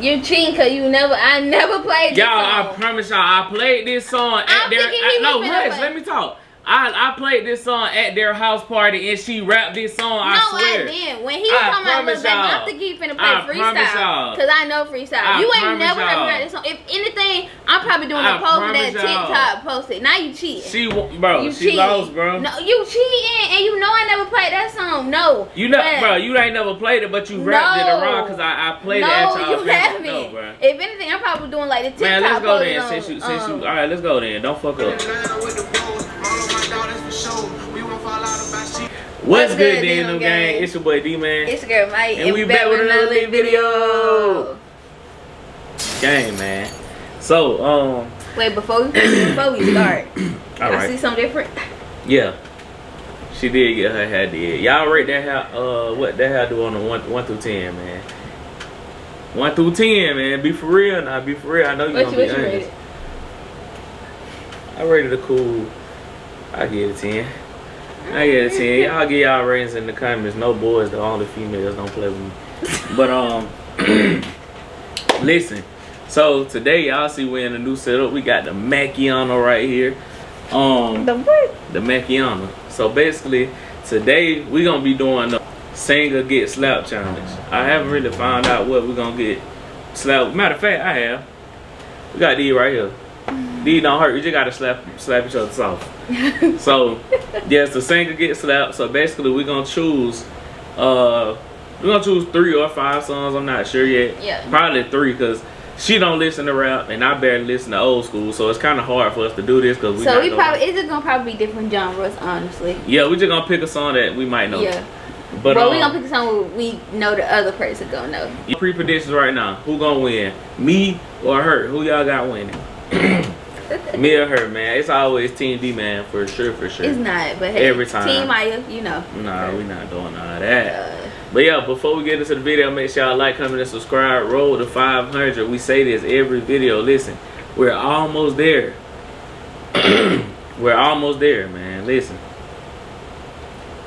You cheating cause you never I never played this Y'all, I promise y'all, I played this song at I'm their thinking he I, no, was finna hush, play. let me talk. I, I played this song at their house party and she rapped this song, No, I swear. I didn't. When he was I talking about promise Lil Baby, y'all. I think he finna play I promise freestyle. y'all. Cause I know freestyle. I you ain't promise never heard me this song. If anything, I'm probably doing I a post that promise y'all. TikTok posted. Now you cheating. She, bro, you she cheating. lost, bro. No, you cheating, and you know I never played that song. No, You know, But- bro, you ain't never played it, but you rapped it No. around because I, I played no, it at y'all you haven't. No, bro. if anything, I'm probably doing like the TikTok Man, let's go then. on, Since you, since you, um, all right, let's go then. Don't fuck up. What's good, then, D&M gang? Gang? It's your boy D Man. It's your girl Mike, And we back with another lit video. Gang, man. So, um, Wait, before we before we start, all I see something different. yeah. She did get her hair did. Y'all rate that hair, uh, what that hair do on the one, one through ten, man. One through ten, man. Be for real now. Be for real. I know you What gonna you, be honest. rated? I rated a cool. I give it a ten. I give it a ten. Y'all give y'all ratings in the comments. No boys, though. Only females don't play with me. But um, listen. So today y'all see we're in a new setup. We got the Macchiano right here. Um, The what? the Macchiano. So basically, today we gonna be doing the singer get slap challenge. I haven't really found out what we're gonna get slap. Matter of fact, I have. We got these right here. These don't hurt. We just gotta slap slap each other soft. so yes, the singer get slapped. So basically, we're gonna choose. Uh, we're gonna choose three or five songs. I'm not sure yet. Yeah. Probably three because. She don't listen to rap, and I barely listen to old school, so it's kind of hard for us to do this because we. So we probably it's just gonna probably be different genres, honestly. yeah, we're just gonna pick a song that we might know. Yeah. But well, um, we gonna pick a song we know the other person gonna know. your pre-predictions right now. Who gonna win? Me or her? Who y'all got winning? Me or her, man. It's always Team D, man, for sure, for sure. It's not, but hey, Every time. Team Maya, you know. Nah, we not doing all that. Uh, But yeah, before we get into the video, make sure y'all like, comment, and subscribe. Roll to 500. We say this every video. Listen, we're almost there. we're almost there, man. Listen.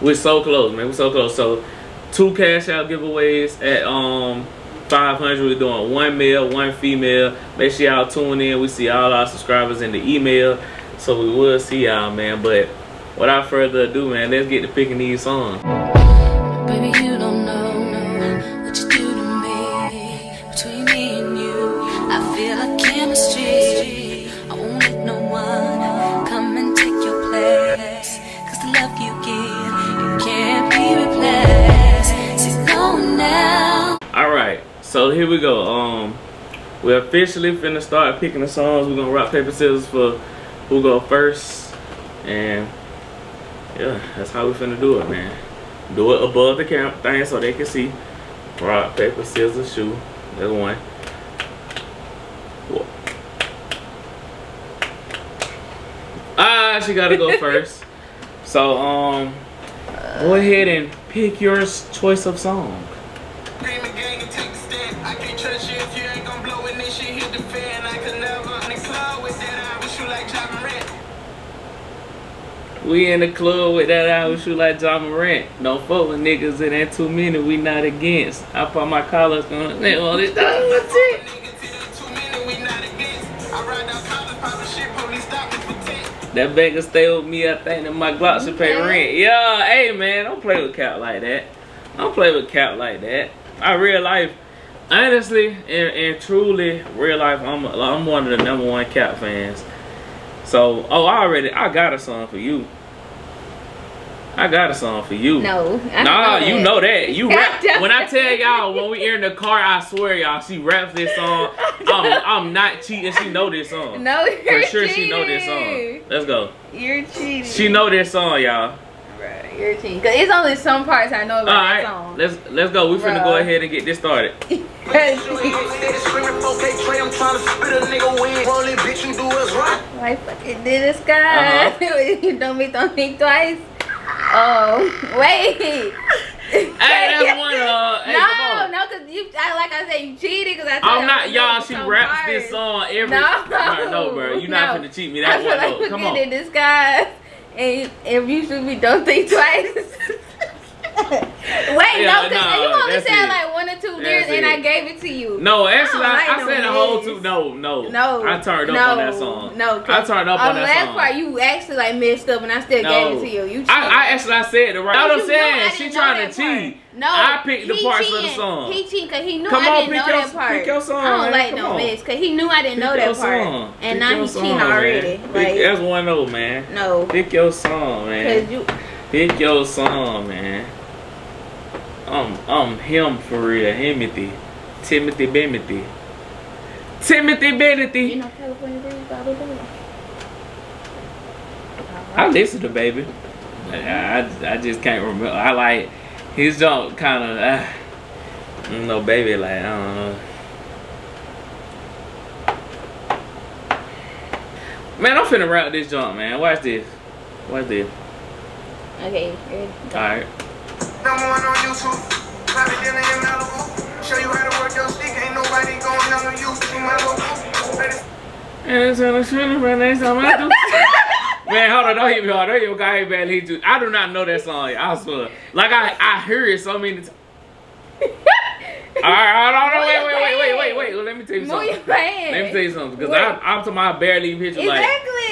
We're so close, man. We're so close. So, two cash out giveaways at um 500. We're doing one male, one female. Make sure y'all tune in. We see all our subscribers in the email. So, we will see y'all, man. But without further ado, man, let's get to picking these songs. Here we go. Um, we're officially finna start picking the songs. We're gonna rock paper scissors for who go first, and yeah, that's how we finna do it, man. Do it above the camp thing so they can see. Rock paper scissors shoe. That's one. Whoa. Ah, she gotta go first. So um, go ahead and pick your choice of song. We in the club with that out shoot like Ja Morant. Don't fuck with niggas, it ain't too many, we not against. I put my collars uh, on it. all this it ain't too many, we not against. I ride out college, poppin' shit, police me for 10. That beggar stay with me, I think that my Glock should pay rent. Yeah, hey man, don't play with cap like that. Don't play with cap like that. I real life, honestly and, and truly, real life, I'm I'm one of the number one cap fans. So, oh, I already, I got a song for you. I got a song for you. no. I Nah, know you know that. You rap. don't. When I tell y'all, when we in the car, I swear y'all, she raps this song. I'm, I'm not cheating. She know this song. No, you're For sure, cheating. she know this song. Let's go. You're cheating. She know this song, y'all. Bruh, you're cheating. Cause it's only some parts I know about right, that song. let's let's go. We finna go ahead and get this started. Screaming 4K Trey, I'm trying to spit a nigga win. Roll it, bitch, you do us right. Like fucking did this guy. Uh-huh. you don't be don't think twice. Oh wait. Hey, that's one. Uh, hey, no, no, cause you, I, like I said, you cheated. Cause I. I'm not, y'all. She some raps parts. this song every. No, Bruh, no, bro. You're not no. to cheat me. I That feel one. like come on. this guy, and if you should be don't think twice. Wait, Yeah, no, cause nah, you only said it. like one or two I gave it to you. No, oh, actually, I I, don't I, like said no the whole two. No, no, No, I turned up no, on that song. No, I turned up on the that last song. part you actually like messed up, and I still no, gave it to you. You cheated. I, I actually I said the right. You know What I'm saying, she trying to part. cheat. No, I picked the he parts of the song. He cheating because he knew Come I on, didn't pick know your- that part. pick your song, I don't man. like Come no on. mess because he knew I didn't know that part, song. and Pick now he's cheating already. Pick- Like that's one of man. no, Pick your song, man. because you. Pick your song, man. Um, um, him for real, Timothy, Timothy Bimothy, Timothy You know California Breeze, Boo. I listen to baby. I, I, just can't remember. I like his jump kind of. Uh, no baby, like I don't know. Man, I'm finna rap this jump, man. Watch this. Watch this. Okay, ready? Alright. Number one on YouTube. Private dinner in Malibu. Show you how to work your stick. Ain't nobody gonna handle you. See my logo. Ready? And it's on the shooting for next time I do. Man, hold on, don't hit me hard. Don't hit me guy bad hit you. I do not know that song. I swear. Like I, I hear it so many times. Alright, hold on, wait, wait, wait, wait, wait, wait. Well, let me tell you Move something. your hand. Let me tell you something, because I'm, I'm talking about I barely even hit you. Like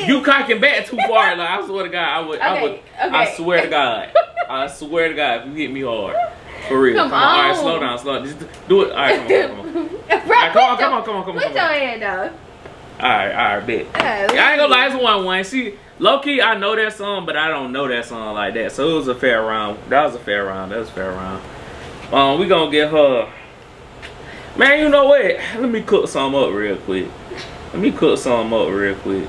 you cocking back too far. Like I swear to God, I would, I would, Okay, I swear to God, I swear to God, if you hit me hard, for real. Come All right, on. slow down, slow down. Just do it. All right, come on, come on. Bro, come on, your- come on, come on, come on, Put your hand down. All right, all right, bet. Yeah, I ain't gonna lie, it's one one. See, low key, I know that song, but I don't know that song like that. So it was a fair round. That was a fair round. That was a fair round. Um, we gonna get her. Man, you know what? Let me cook some up real quick. Let me cook some up real quick.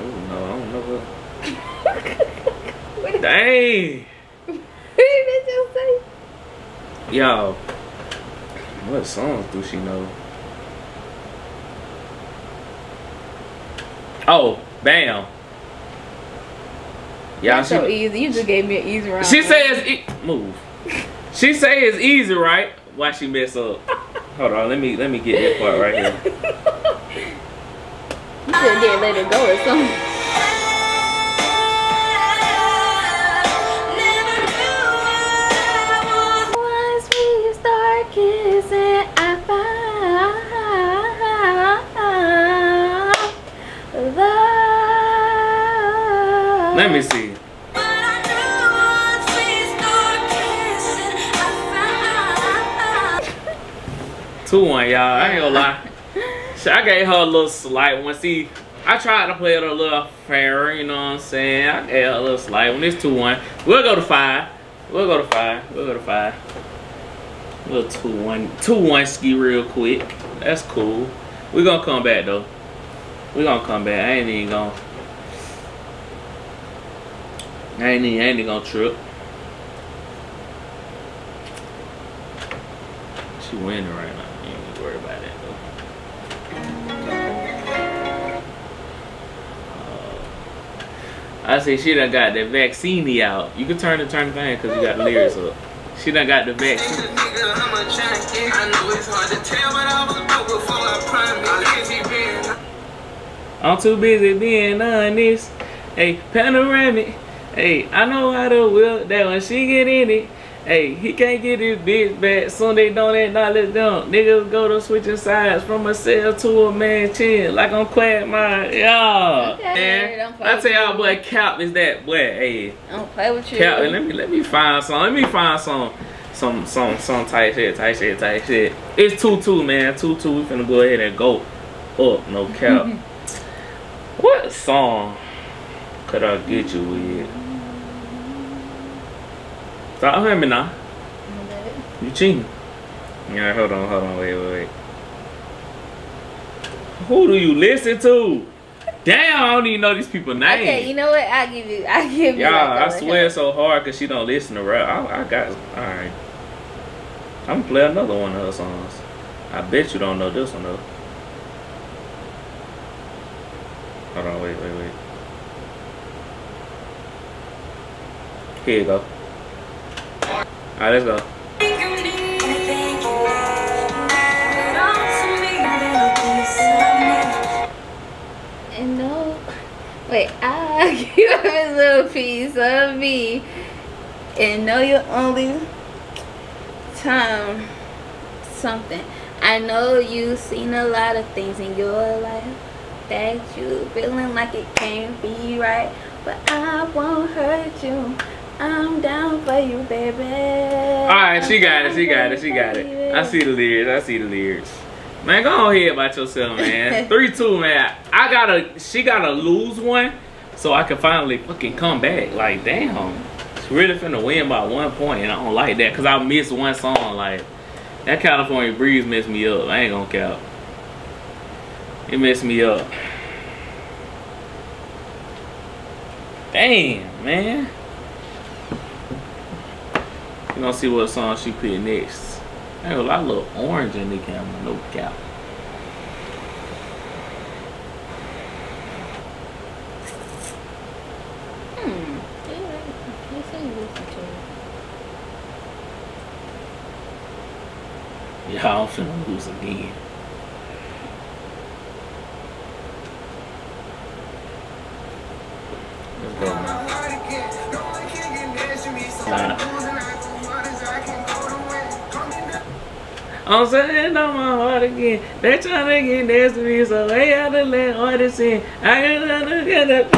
Oh no, I don't know what. Dang, What did you say? y'all. What songs do she know? Oh, bam. Y'all, That's she, so easy. You just gave me an easy round. She says e- move. She say it's easy, right? Why she mess up? Hold on, let me let me get that part right here. You should did let it go or something. Two one, y'all. I ain't gonna lie. I gave her a little slight one. See, I tried to play it a little fair, you know what I'm saying? I gave her a little slight one. It's two one. We'll go to five. We'll go to five. We'll go to five. A Little two one, two one ski real quick. That's cool. We're gonna come back though. We're gonna come back. I ain't even gonna. I ain't even, I ain't even gonna trip. She winning right now. I say she done got that vaccine out. You can turn the turn the thing because you got the lyrics up. She done got the vaccine. Nigga, I'm a know it's hard to tell, but I was broke before I promised. Busy being I'm too busy being honest. Hey, panoramic. Hey, I know how to will that when she get in it. Hey, he can't get his bitch back. Soon they don't acknowledge them. Niggas go to switching sides from a cell to a man chin. Like I'm Quagmire. Yeah. Okay, Man, I tell y'all, boy, Cap is that boy. Hey, I don't play with you. Cap. Let me let me find some. Let me find some. Some some some tight shit, tight shit, tight shit. It's two two, man. Two two. We finna go ahead and go up. No cap. What song could I get you with? Stop him now. You cheating. Yeah, hold on, hold on, wait, wait, wait. Who do you listen to? Damn, I don't even know these people's names. Okay, you know what? I give you. I give you. Y'all, I swear so hard because she don't listen to rap. I, I got, alright. I'm gonna play another one of her songs. I bet you don't know this one though. Hold on, wait, wait, wait. Here you go. Alright, let's go. And no, wait, I ah, give you a little piece of me, and know your only time. something. I know you've seen a lot of things in your life that you feeling like it can't be right, but I won't hurt you. I'm down for you, baby. All right, she got it. She got it. She got it. I see the lyrics. I see the lyrics. Man, go ahead about yourself, man. Three two, man. I gotta. She gotta lose one, so I can finally fucking come back. Like, damn, she really finna win by one point, and I don't like that, cause I missed one song. Like, that California breeze messed me up. I ain't gonna count. It messed me up. Damn, man. We gonna see what song she put next. There's a lot of little orange in the camera, no cap. Hmm. Yeah, they you listen to it. Yeah, I'm finna lose again. I'm saying on my heart again. They trying to get next to me, so they had to let artists in. I gotta at it.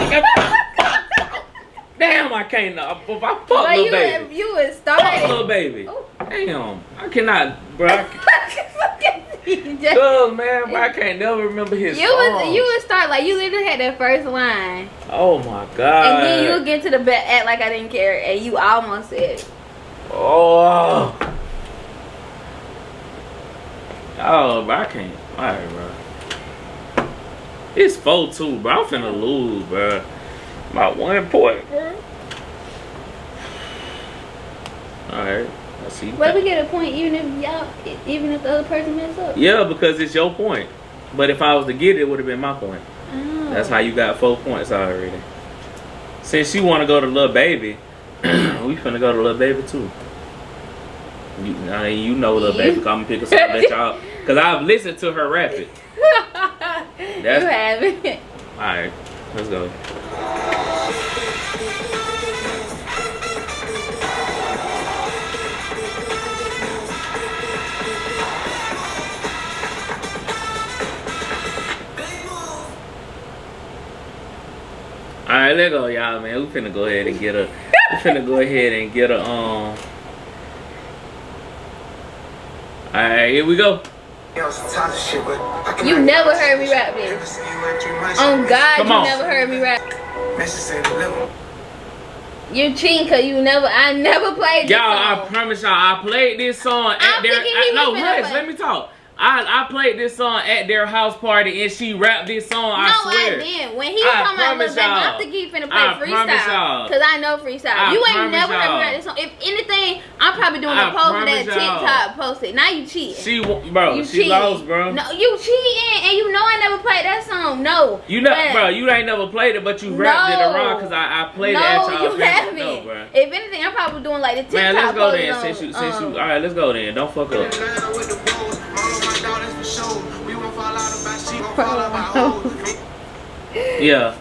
Damn, I can't. I, I fuck But little you, baby. you was Fuck little baby. Oh. Damn, I cannot, bro. I can't, you Cause man, bro, I can't never remember his was songs. you would start like you literally had that first line, Oh my god. and then you would get to the bet act like I didn't care, and you almost said. Oh. Oh, bro, I can't. Alright, bro. It's 4 2, bro. I'm finna lose, bro. My one point, bro. Alright. I see. "But we get a point even if y'all, even if the other person mess up." Yeah, because it's your point. But if I was to get it, it would have been my point. Oh. That's how you got four points already. Since you want to go to Lil Baby, we finna go to Lil Baby too. You, I mean, you know the Baby. Come and pick a song that y'all. Cause I've listened to her rap it. you haven't. All right, let's go. All right, let go, y'all, man. We finna go ahead and get a. we finna go ahead and get a um. All right, here we go. You never heard me rap this. On God, Come you on. never heard me rap. You're cheating because you never. I never played. Y'all, I promise y'all, I played this song I'm their. thinking he I, no, was finna hush, let me talk. I I played this song at their house party and she rapped this song. I no, swear. I didn't. When he was I talking about promise Lil Baby, y'all. I think finna play I freestyle. Cause I know freestyle. I you ain't never heard me rap this song. If anything, I'm probably doing I a post that. TikTok posted. Now you cheating. She, bro, you she cheating. lost, bro. No, you cheating, and you know I never played that song. No, You know, But- bro, you ain't never played it, but you rapped it No. around because I, I played no, it at y'all you haven't. No, bro. If anything, I'm probably doing like the TikTok Man, let's go then. on, Since you, since you, um, all right, let's go then. Don't fuck up. Yeah.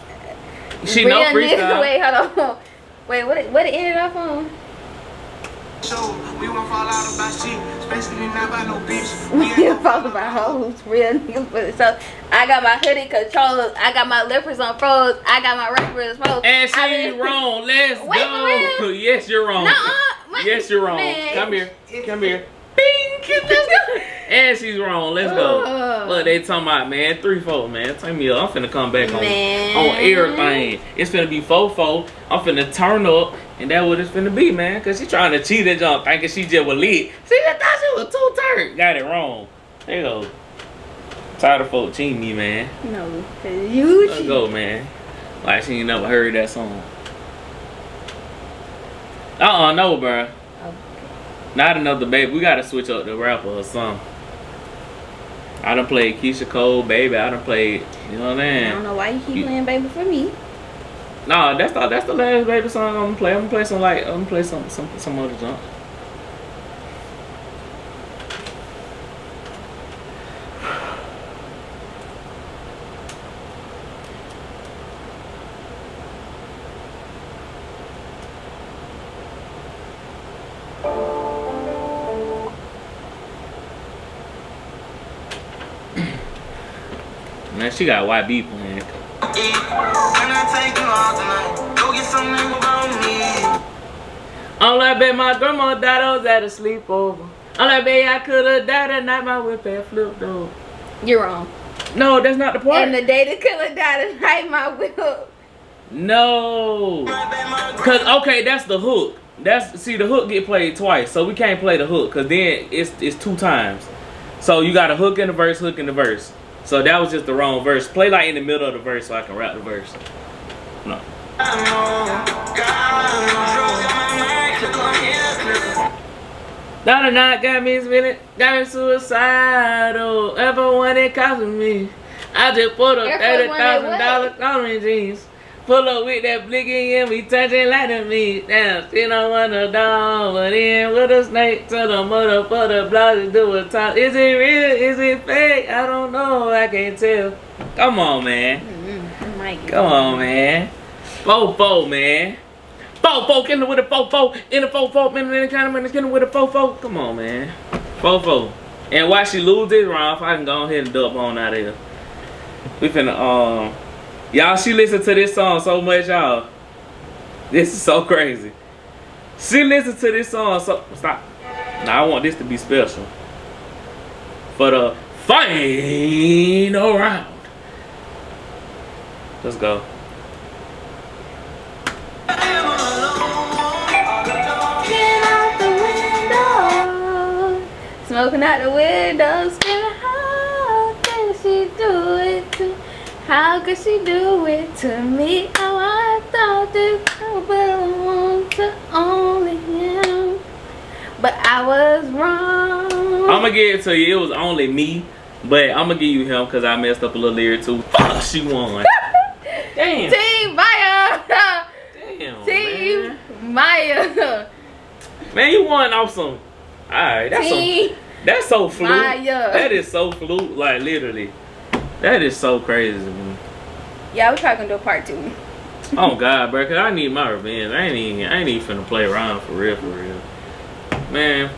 She know real nigga- freestyle. Wait, hold on. Wait, what? What it ended up on? We won't fall out about shit, especially not by no bitch. We didn't talk about hoes, real niggas. So I got my hoodie controlled. I got my lippers on froze. I got my rappers froze. And I she's been- wrong. Let's Wait, go. Yes, you're wrong. Nuh-uh. Yes, you're wrong. Man. Come here. Come here. Bing. Let's go. And she's wrong. Let's go. Ugh. Look, they talking about man three four man. Take me up. I'm finna come back on Man. on everything. It's finna be four four. I'm finna turn up, and that what it's finna be, man. Cause she trying to cheat that jump, thinking she just was lit. See, I thought she was two turn. Got it wrong. There you go. Tired of folk cheating me, man. No, you Let's cheat. go, man. Like she ain't never heard that song. Uh uh no, bruh. Okay. Not another baby. We gotta switch up the rapper or something. I don't play Keyshia Cole, baby. I don't play. you know what I mean? I don't know why you keep You- playing baby for me. No, that's the that's the last baby song I'm gonna play. I'm gonna play some like I'm gonna play some some some other junk. Man. She got YB playing. Can I take you out tonight? Go get something about me. I'm like, babe, my grandma died, I was at a sleepover. I'm like, babe, I could have died that night, my whip had flipped over. You're wrong. No, that's not the part. And the day the killer died tonight, my whip. no. Cause okay, that's the hook. That's see the hook get played twice, so we can't play the hook because then it's it's two times. So you got a hook in the verse, hook in the verse. So that was just the wrong verse. Play like in the middle of the verse so I can rap the verse. No. Dollar night got me spinning, got me suicidal. Ever when it costing me. I just put a Force thirty thousand at dollar what? coloring jeans. Pull up with that blinking and we touching like to me. Damn, still don't want to dog, but in with a snake to the mother for the blood to do a top. Is it real? Is it fake? I don't know. I can't tell. Come on, man. Mm-hmm. Come on, man. Fofo, man. Fofo, in with a fofo. In the fofo, man, in the kind of man, in with a fofo. Come on, man. Fofo. And while she lose this round, if I can go ahead and dub on out of here. We finna, um, y'all, she listened to this song so much, y'all. This is so crazy. She listened to this song so, stop. Now, I want this to be special. For the final round. Let's go. Smoking out the window, How could she do it to me? Oh, I thought this girl belonged to only him. But I was wrong. I'm gonna give it to you. It was only me, but I'm gonna give you him because I messed up a little lyric too. Fuck, she won. Damn. Team Maya! Damn. Team Man. Maya! man, you won off some. Alright, that's so Team that's so fluke. Maya. That is so fluke, like literally. That is so crazy to me. Yeah, we're probably gonna do a part two. Oh God, bro, cause I need my revenge. I ain't even I ain't even finna play around for real, for real. Man.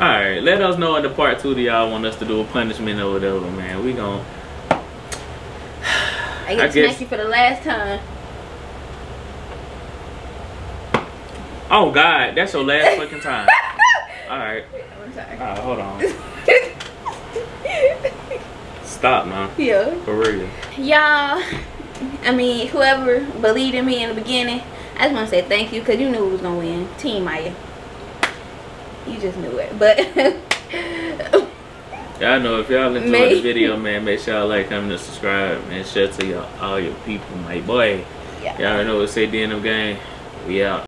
Alright, let us know in the part two that y'all want us to do a punishment or whatever, man. We gon' I get I to guess- smack you for the last time. Oh God, that's your last fucking time. Alright. I'm sorry. Alright, hold on. Stop man. yeah. For real. Y'all, I mean, whoever believed in me in the beginning, I just want to say thank you because you knew who was going to win. Team Maya. You just knew it. But Y'all know if y'all enjoyed Me. the video, man, make sure y'all like, comment, and subscribe, and share to y'all, all your people, my boy. yeah. Y'all know what say the end of game. We out.